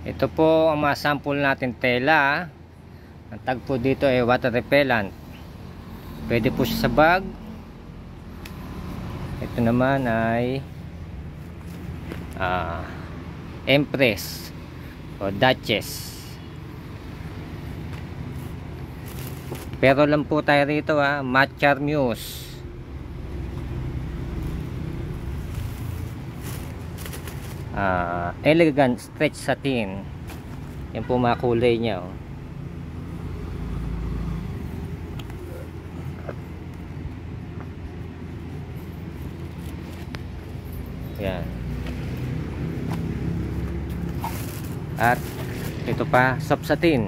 Ito po ang mga sample natin tela. Ang tag po dito ay water repellent. Pwede po siya sa bag. Ito naman ay ah, Empress o Duchess. Pero lang po tayo rito ha, Matchar Muse. Ah, elegant stretch satin. Yan po mga kulay niya oh. Yan. At ito pa, soft satin.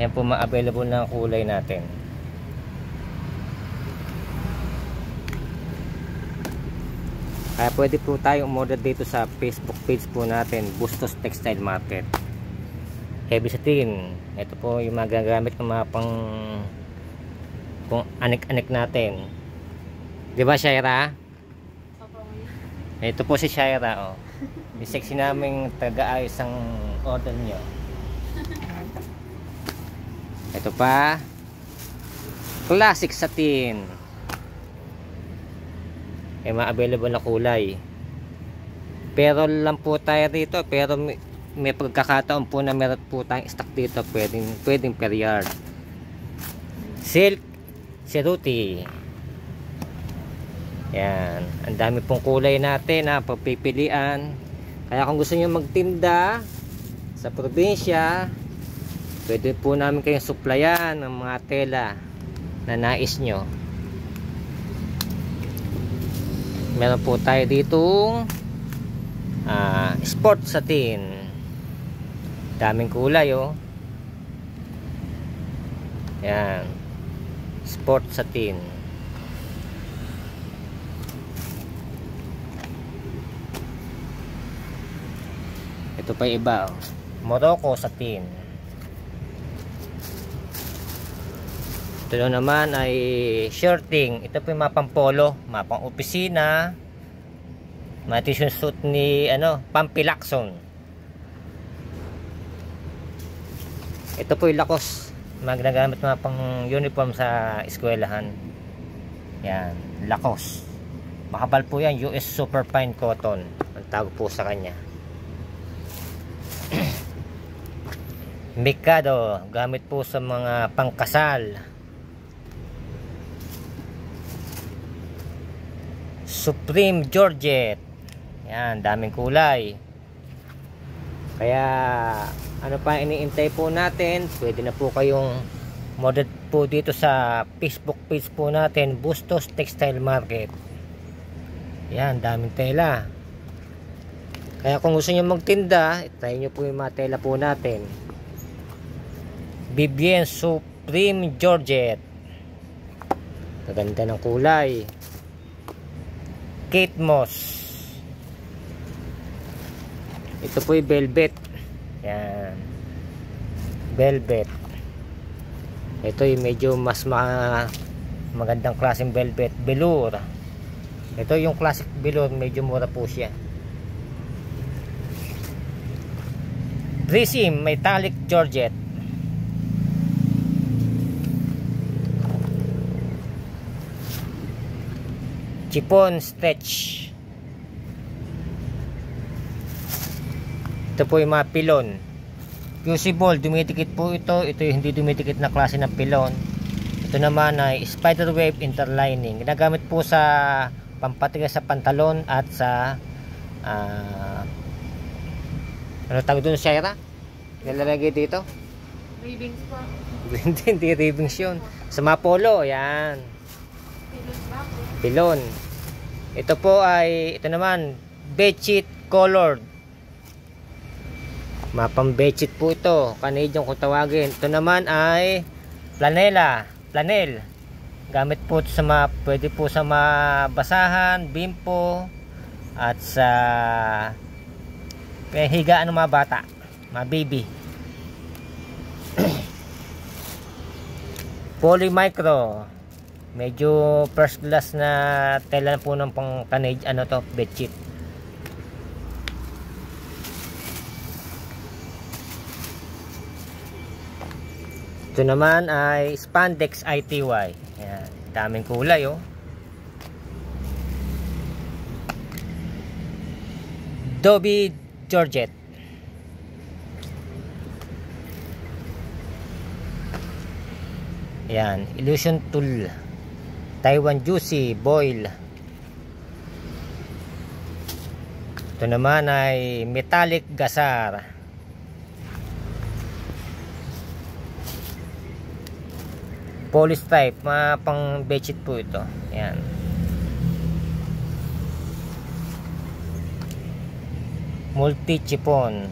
Yan po ma-available na kulay natin. Kaya pwede po tayong umorder dito sa Facebook page po natin, Bustos Textile Market. Heavy satin. Ito po yung mga gagamit ng mga pang kung anik-anik natin. Di ba, Shaira? Ito po si Shaira, oh. Yung sexy naming taga-ayos ang order nyo. Ito pa. Classic satin. May mga available na kulay. Pero lang po tayo dito. Pero may, may pagkakataon po na meron po tayong stock dito. Pwedeng, pwedeng per yard. Silk Ceruti. Yan. Ang dami pong kulay natin na pagpipilian. Kaya kung gusto niyo magtinda sa probinsya, pwede po namin kayong suplayan ng mga tela na nais nyo. Meron po tayo dito uh, sport satin. Daming kulay oh. Yan. Sport satin. Ito pa iba oh. Morocco satin. Ito naman ay shirting. Ito po yung mapang polo, mapang opisina. Mati suit ni ano, Pampilakson. Ito po yung lakos. Magnagamit mga pang uniform sa eskwelahan. Yan, lakos. Makapal po yan, US Superfine Cotton. Ang tawag po sa kanya. Mikado, gamit po sa mga pangkasal. Supreme Georgette. Yan, daming kulay. Kaya, ano pa iniintay po natin, pwede na po kayong model po dito sa Facebook page po natin, Bustos Textile Market. Yan, daming tela. Kaya kung gusto niyo magtinda, try niyo po yung mga tela po natin. Bibien Supreme Georgette. Maganda ng kulay. Kate Moss. Ito po yung velvet. Yan. Velvet. Ito yung medyo mas ma magandang klaseng velvet. Velour. Ito yung classic velour. Medyo mura po siya. Resim Metallic Georgette. Chipon stretch. Ito po yung mga pilon. Fusible, dumidikit po ito. Ito yung hindi dumidikit na klase ng pilon. Ito naman ay spiderweb interlining. Ginagamit po sa pampatigas sa pantalon at sa uh, ano tawag doon Shaira? Nilalagay dito? Ribbings po. hindi, hindi ribbings yun. Sa mga polo, yan. Pilon. Ito po ay, ito naman, bedsheet colored. Mapang bedsheet po ito. Canadian kung tawagin. Ito naman ay planela. Planel. Gamit po sa mga, pwede po sa mga basahan, bimpo, at sa kaya higaan ng mga bata. Mga baby. Polymicro medyo first class na tela po ng pang Canadian ano to bedsheet. Ito naman ay spandex ITY Ayan, daming kulay oh. Dobby Georgette. Ayan, illusion tool. Taiwan Juicy Boil. Ito naman ay Metallic Gasar. Polish type, mga pang bedsheet po ito. Ayan. Multi chipon.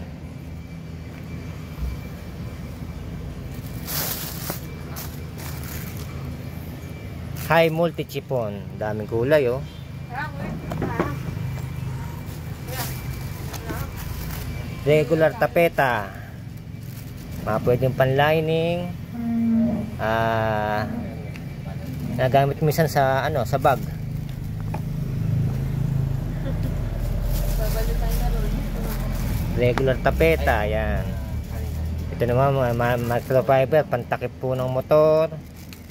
High multi chipon. Daming kulay oh. Regular tapeta. Mga pwedeng panlining. Ah, nagamit minsan sa ano, sa bag. Regular tapeta, yan. Ito naman mga microfiber, pantakip po ng motor.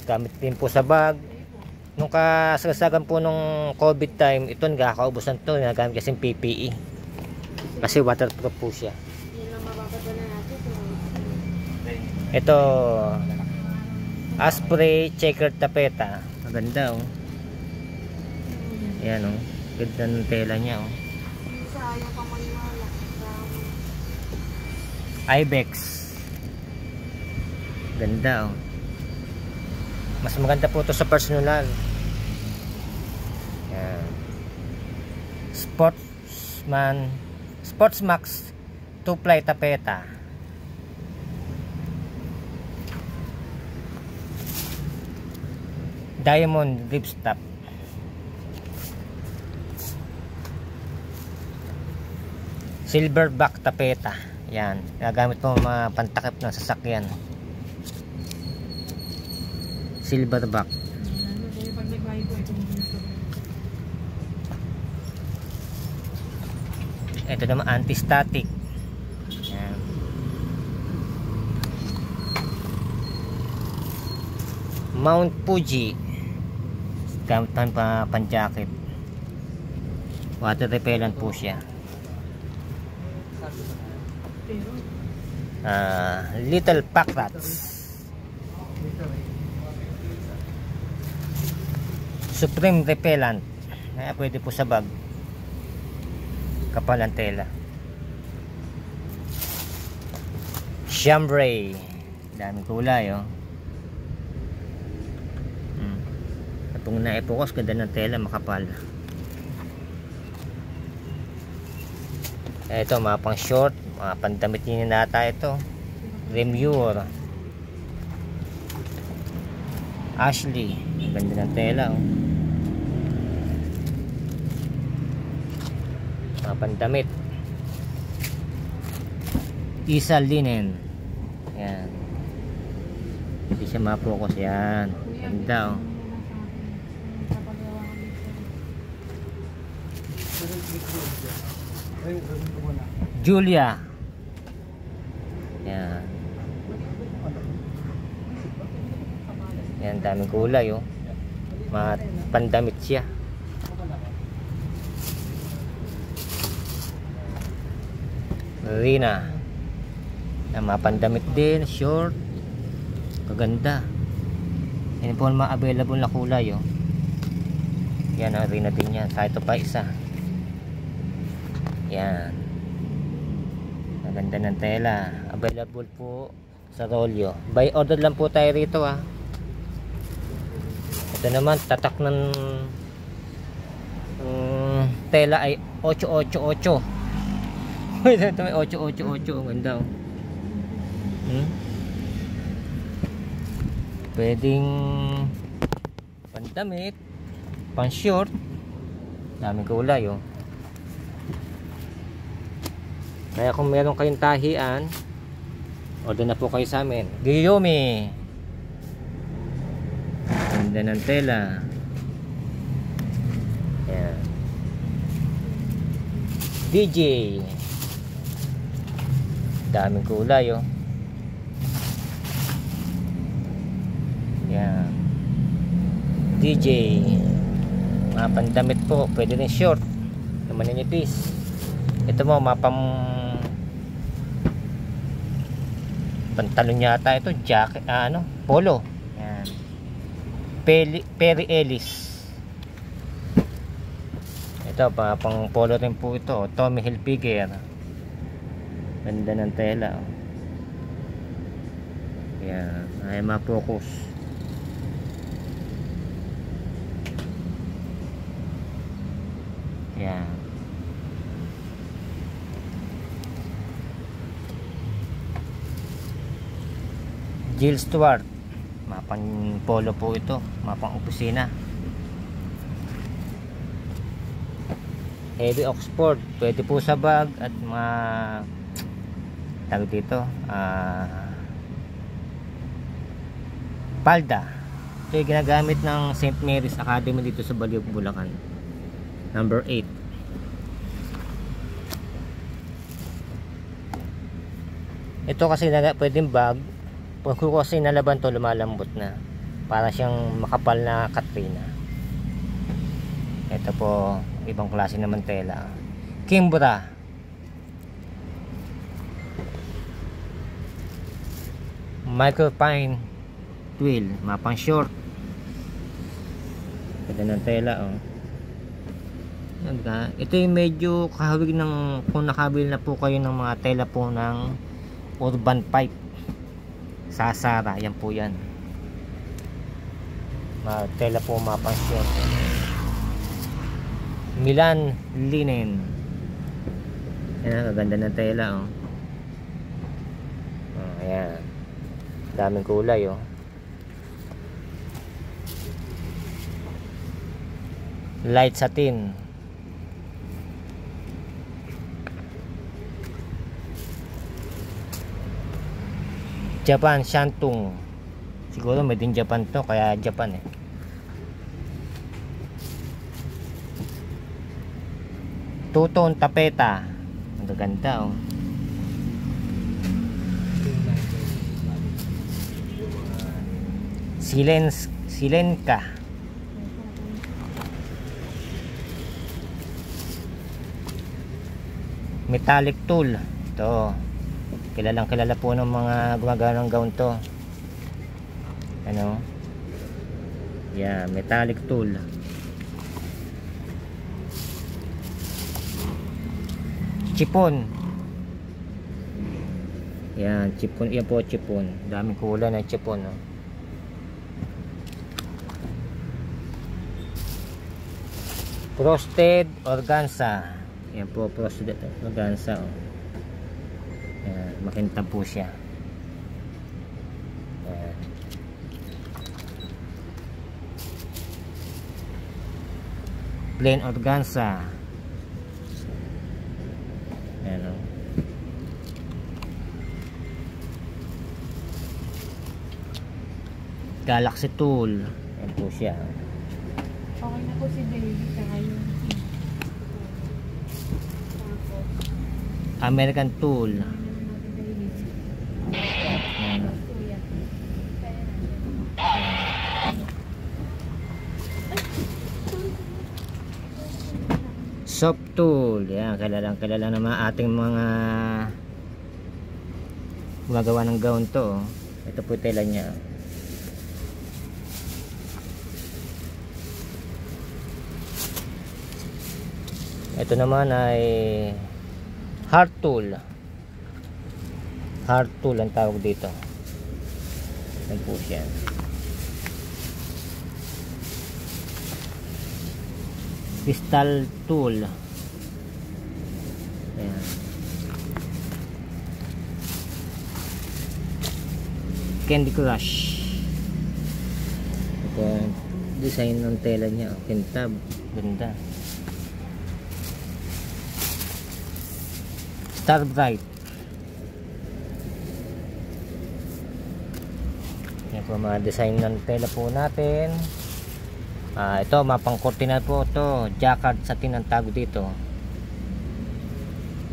Gamit din po sa bag. Nung kasagasagan po nung COVID time, ito nagkakaubusan to, nagamit kasi PPE. Kasi waterproof po siya. Ito, Asprey checkered tapeta. Maganda oh. Ayan oh. Ganda ng tela niya oh. Ibex. Ganda oh. Mas maganda po to sa personal. Sportsman Sportsmax 2 ply tapeta. Diamond ripstop. Silverback tapeta. Yan. Gagamit mo mga pantakip ng sasakyan. Silverback. Pag ito naman anti-static. Yan. Mount Fuji. Gamit naman pa pan-jacket. Water repellent po siya. Ah, little pack rats. Supreme repellent. Kaya pwede po sa bag. Kapal ang tela. Chambray. Daming kulay oh. Hmm. Kapag na-focus, ganda ng tela, makapal. Ito, mga pang short, mga pandamit nata ito. Remure. Ashley. Ganda ng tela oh. Pandamit. Isa linen. Yan. Hindi siya ma-focus yan. Ganda oh. Julia. Yan. Yan, daming kulay oh. Mga pandamit siya. Marina. Yan, mga pandamit din, short. Kaganda. Yan po ang mga available na kulay oh. Yan, ang Rina din yan. Sa ito pa isa. Yan. Maganda ng tela. Available po sa Rolyo. By order lang po tayo rito ah. Ito naman tatak ng mm, tela ay 888. Ito may 888. Ang ganda oh. Hmm? Pwedeng pandamit, pang short. Daming kulay oh. Kaya kung meron kayong tahian, order na po kayo sa amin. Guillaume. Ganda ng tela. Ayan. DJ daming gulay oh. Yan. DJ mga pandamit po pwede rin short. Na maninipis ito mo mapam pantalon yata ito jacket ah, ano polo. Yan. Peli, Perry Ellis. Ito pa pang polo rin po ito Tommy Hilfiger ganda ng tela oh. yan ay ma-focus. Yan Jill Stewart mapang polo po ito mapang opisina. Heavy Oxford pwede po sa bag at mga tawag dito ah palda. Ito yung ginagamit ng St. Mary's Academy dito sa Baliog, Bulacan. Number 8 ito kasi pwedeng bag. Pag kasi nalaban to lumalambot na. Para siyang makapal na Katrina. Ito po ibang klase naman tela Kimbra microfine twill mapang short. Ito ng tela oh. Ka ito yung medyo kahawig ng kung nakabili na po kayo ng mga tela po ng urban pipe. Sasara yan po yan. Mga tela po mapang short. Milan linen. Yan ang ganda ng tela oh ayan daming kulay oh. Light satin. Japan Shantung. Siguro made in Japan to kaya Japan eh. Tuton Tapeta. Ang ganda oh Silens Silenka. Metallic tool. Ito. Kilalang kilala po ng mga gumagawa ng gown to. Ano? Yeah metallic tool. Chipon. Yan chipon. Yan po chipon. Daming kulay ng chipon no? Frosted organza yan po frosted organza oh. yan, makintab po siya yan. plain organza yan oh. galaxy tool yan po siya Okay na po si Baby sa ngayon. Tapos, American tool. soft tool. Yan kilalang kilala naman ating mga gumagawa ng gown to. Ito po tela niya ito naman ay heart tool. Heart tool ang tawag dito. Yan po siya. Crystal tool. Ayan. candy crush. Ito design ng tela niya. Kintab ganda star bright yan po mga design ng tela po natin. Ah, ito mapang kurtina po to jacquard sa tinantago dito.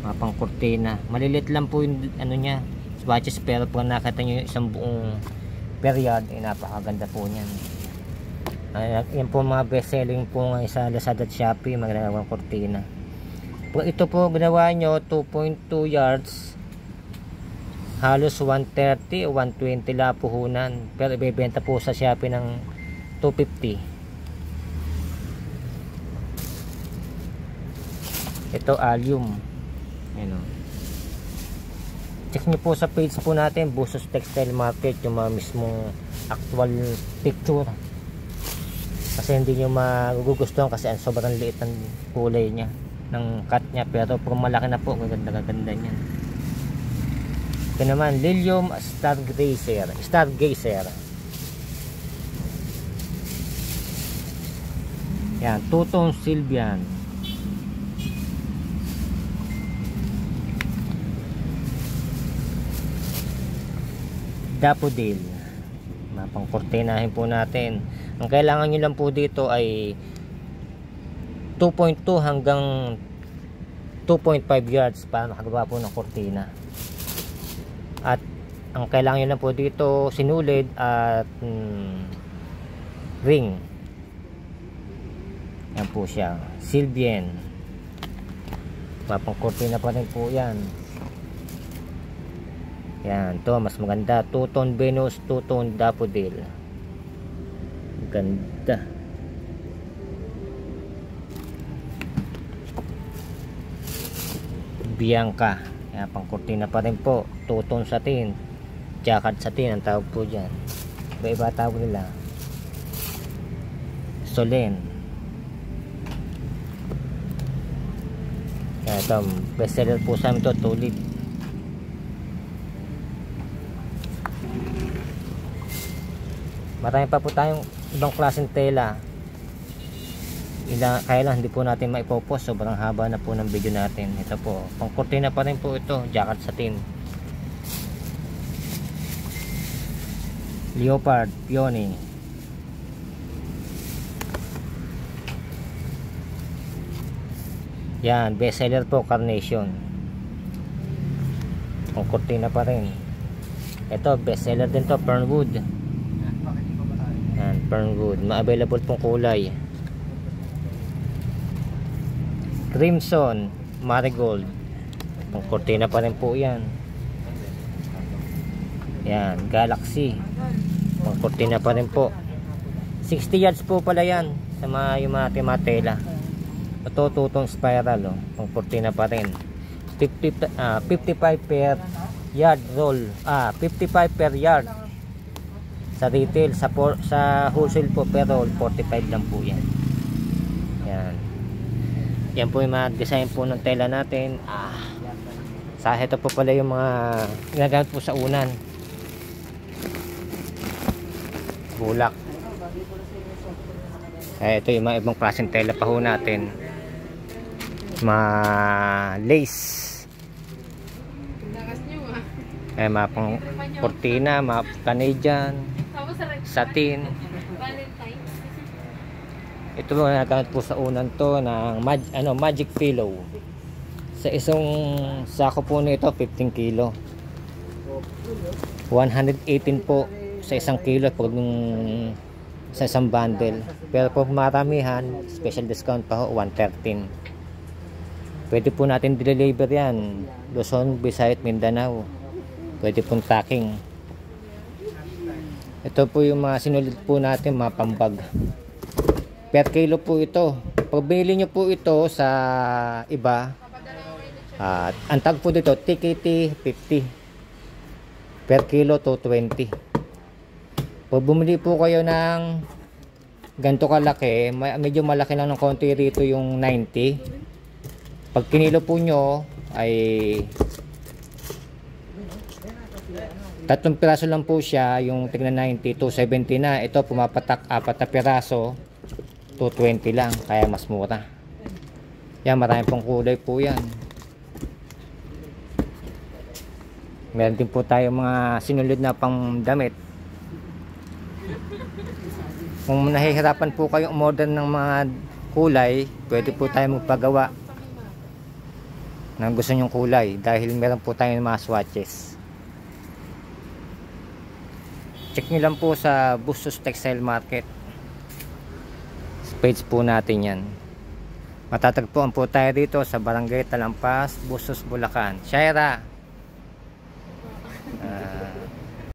Mapang kurtina malilit lang po yung ano niya swatches pero pag nakita nyo isang buong period eh napakaganda po niyan. Ay, yan po mga best selling po ngayon sa Lazada at Shopee, magandang kortina. Pag ito po ginawa nyo, 2.2 yards, halos 130 o 120 la puhunan. Pero ibebenta po sa Shopee ng 250. Ito allium. Ano. Check nyo po sa page po natin, Busos Textile Market, yung mga mismong actual picture kasi hindi nyo magugustuhan kasi ang sobrang liit ng kulay niya ng cut niya. Pero pag malaki na po. Gaganda gaganda niya. Ito naman Lilium Stargazer. Stargazer. Yan Tutong Sylvian Daffodil. Mapang kortinahin po natin. Ang kailangan nyo lang po dito ay 2.2 hanggang 2.5 yards para makagawa po ng kortina at ang kailangan nyo lang po dito sinulid at mm, ring. Yan po siya Sylvian mapang kortina pa rin po yan. Yan to mas maganda. 2 tone Venus 2 tone Daffodil. Ganda Bianca. Yan pang kortina pa rin po. 2 tone satin jacket satin ang tawag po dyan. Iba iba tawag nila. Solen. Yan ito bestseller po sa amin ito tulip. Marami pa po tayong ibang klaseng tela Ila, kaya lang hindi po natin maipopost. Sobrang haba na po ng video natin. Ito po pang kurtina pa rin po ito jacket satin. Leopard peony yan best seller po carnation. Pang kurtina pa rin. Ito best seller din to fernwood. Yan, fernwood. Ma-available pong kulay. Crimson, marigold. Pang kortina pa rin po yan. Yan, galaxy. Pang kortina pa rin po. 60 yards po pala yan sa mga yung mga timatela. Ito tutong spiral oh. Pang kortina pa rin. 50, ah, 55 per yard roll. Ah, 55 per yard sa retail sa por, sa wholesale po pero 45 lang po yan yan po yung mga design po ng tela natin. Ah sa ito po pala yung mga ginagamit po sa unan. Bulak. Eh, ito yung mga ibang klaseng tela pa ho natin. Mga lace. Eh mga pang cortina mga canadian satin. Ito po nagamit po sa unan to ng mag, ano, magic pillow. Sa isang sako po nito 15 kilo. 118 po sa isang kilo pag nung sa isang bundle. Pero pag maramihan special discount pa ho 113 pwede po natin deliver yan. Luzon, Visayas, Mindanao. Pwede pong tracking. Ito po yung mga sinulit po natin mga pambag per kilo po ito. Pag binili nyo po ito sa iba at uh, ang tag po dito TKT 50 per kilo to 20 pag bumili po kayo ng ganito kalaki medyo malaki lang ng konti rito yung 90 pag kinilo po nyo ay Tatlong piraso lang po siya, yung tignan 90, 270 na. Ito pumapatak apat na piraso, 220 lang, kaya mas mura. Yan, marami pong kulay po yan. Meron din po tayo mga sinulid na pang damit. Kung nahihirapan po kayong umorder ng mga kulay, pwede po tayo magpagawa ng gusto nyong kulay dahil meron po tayong mga swatches. check nyo lang po sa Bustos Textile Market page po natin yan. Matatagpuan po tayo dito sa barangay Talampas, Busos, Bulacan. Shaira! uh,